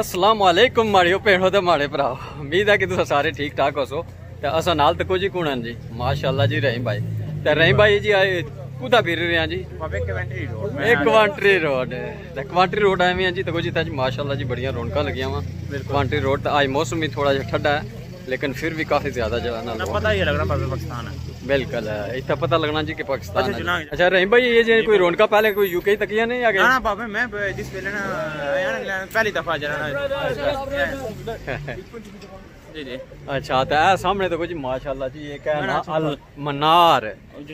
ਅਸਲਾਮ ਵਾਲੇਕੁਮ ਮਾੜਿਓ ਭੈਣੋ ਤੇ ਮਾੜੇ ਭਰਾ ਉਮੀਦ ਹੈ ਕਿ ਤੁਸੀਂ ਸਾਰੇ ਠੀਕ ਠਾਕ ਹੋਸੋ ਤੇ ਅਸਾਂ ਨਾਲ ਤੱਕੋ ਜੀ ਕੁਣਨ ਜੀ? ਮਾਸ਼ਾਅੱਲਾ ਜੀ ਰਹੀਮ ਭਾਈ। ਤੇ ਰਹੀਮ ਭਾਈ ਜੀ ਆਏ ਕੁਦਾ ਫਿਰ ਰਹੇ ਆ ਜੀ? ਬਾਬੇ ਕਵੈਂਟਰੀ ਰੋਡ ਇਹ ਕੁਆਂਟਰੀ ਰੋਡ ਤੇ ਕੁਆਂਟਰੀ ਰੋਡ ਆਏ ਵੀ ਆ ਜੀ ਤੱਕੋ ਜੀ ਤਾਂ ਜੀ ਮਾਸ਼ਾਅੱਲਾ ਜੀ ਬੜੀਆਂ ਰੌਣਕਾਂ ਲੱਗੀਆਂ ਵਾ। ਕੁਆਂਟਰੀ ਰੋਡ ਤਾਂ ਅੱਜ ਮੌਸਮ ਵੀ ਥੋੜਾ ਜਿਹਾ ਠੰਡਾ ਹੈ। लेकिन फिर भी काफ़ी ज़्यादा जाना पता ही लगना पाकिस्तान है। बिल्कुल है। इतना पता लगना जी कि पाकिस्तान अच्छा, अच्छा रहीम भाई ये जो कोई रोनका पहले कोई यूके तक या नहीं आ गया बाबा मैं जिस पहले ना पहली दफ़ा जाना अच्छा।, अच्छा। तो है सामने देखो जी माशाल्लाह जी ये क्या ना अल मनार।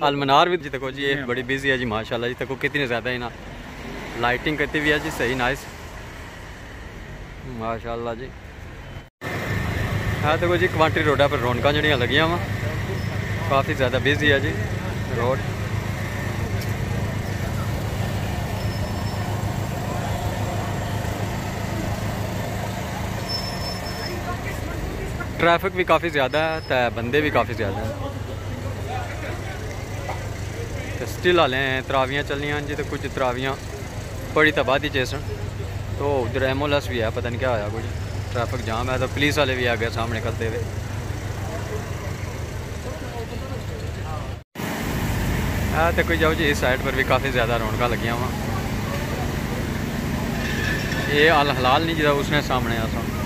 अल मनार भी जी देखो जी ये हाँ। बड़ी बिज़ी है जी माशाल्लाह जी देखो कितने ज़्यादा है ना लाइटिंग करती हुई है जी सही नाइस माशाल्लाह जी। है, देखो जी क्वांटरी रोड पर रौनक जड़ियाँ लगियाँ वा काफ़ी ज़्यादा बिज़ी है जी रोड ट्रैफ़िक भी काफ़ी ज़्यादा है तो बंदे भी काफ़ी ज़्यादा हैं। तो स्टिल हाले तरावियाँ चलनियाँ जी तो कुछ तरावियाँ, बड़ी तबादी च सन तो उधर एंबुलेंस भी है, पता नहीं क्या होया कुछ। ट्रैफ़िक जाम है तो पुलिस वाले भी आ गए सामने करते हुए। है तो कोई जाओ जी, इस साइड पर भी काफ़ी ज़्यादा रौनक लगियाँ वहाँ ये अल हलाल नहीं जो उसने सामने आ सामने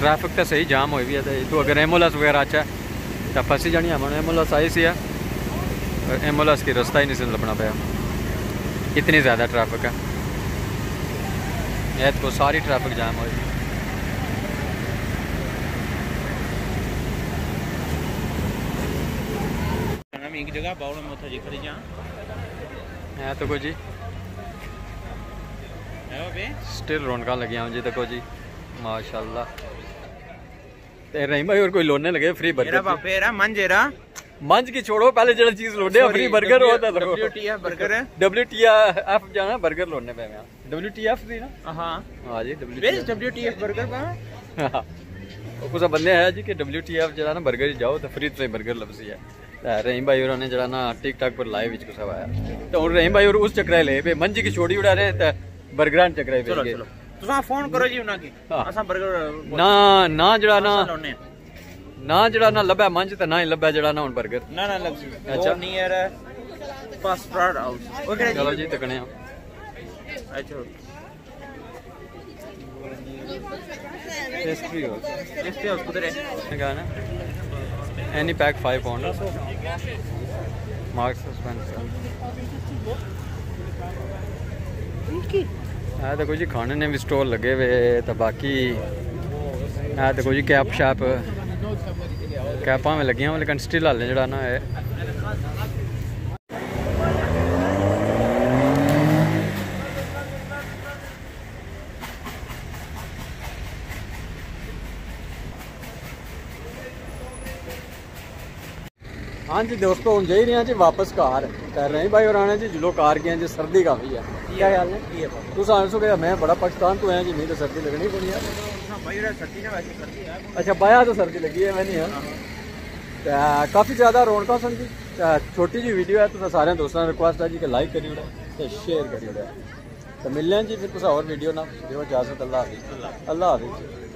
ट्रैफ़िक तो सही जाम हुई भी है तो अगर एंबुलेंस वगैरह अच्छा तो फंसी जानी एंबुलेंस आई सी है। और एंबुलेंस के रास्ता ही नहीं से लपना पाया। इतनी ज़्यादा ट्रैफ़िक है। ऐत को सारी ट्रैफ़िक जाम हो जगह है तो जी। स्टिल रौनक लगिया जी तो तको जी। माशाल्लाह। ते भाई और कोई लोने लगे फ्री बर्गर मन जेरा। मंज की छोड़ो पहले जरा चीज़ लोडे अपनी बर्गर होता था डब्ल्यू टी एफ़ बर्गर है? डब्ल्यू टी एफ़ जाना बर्गर लोडने पे मैं। डब्ल्यू टी एफ़ थी ना? हाँ। हाँ जी W W T F burger का कुछ बंदे है जी कि डब्ल्यू टी एफ़ जरा ना बर्गर जाओ तो फ्री तुसें बर्गर लभसी है। तो रहीम भाई होरें जरा ना टिकटॉक पर लाइव विच कुछ आया। तो हूँ रहीम भाई और उस चक्कर ले पे मंज की छोड़ी उड़ा रहे ते बर्गरां चक्कर पे चलो चलो। तुसा फ़ोन करो जी उना की असा बर्गर ना ना जरा ना। ਨਾ ਜਿਹੜਾ ਨਾ ਲੱਭਿਆ ਮੰਝ ਤੇ ਨਾ ਹੀ ਲੱਭਿਆ ਜਿਹੜਾ ਨਾ ਹੁਣ 버ਗਰ ਨਾ ਨਾ ਲੱਭ ਅੱਛਾ। ਨੀਅਰ ਫਸਟ ਪ੍ਰਾਡ ਹਾਊਸ ਓਕੇ ਚਲੋ ਜੀ? ਤਕਣੇ ਆ। ਅੱਛਾ। टेस्ट्री हाउस टेस्ट्री हाउस किधर है कहा ना any pack five pound marks है देखो जी खाने ने भी स्टोर लगे हुए तो बाकी है देखो जी कैप शैप ਸ਼ਾਪ ਕੈਪਾਂ ਵਿੱਚ ਲੱਗੀਆਂ ਵਾ ਲੇਕਿਨ ਸਟਿਲ ਹਾਲੇ ਜਿਹੜਾ हाँ जी दोस्तों हम जा रहे हैं जी वापस घर कर रहे हैं भाई और आने जी जो कार गए जी सर्दी काफ़ी है क्या हाल है? तू सो गया मैं बड़ा पाकिस्तान तो है जी मेरी तो सर्दी लगनी पड़ी है अच्छा बाया तो सर्दी लगी है मैंने काफ़ी ज़्यादा रौनक सन जी छोटी जी वीडियो है तो सारे दोस्तों रिक्वेस्ट है जी कि लाइक करी उड़ा शेयर करी उड़ा तो मिलने जी फिर कुछ और वीडियो ना देखो इजाज़त अल्लाह हाफिज। अल्लाह हाफिज।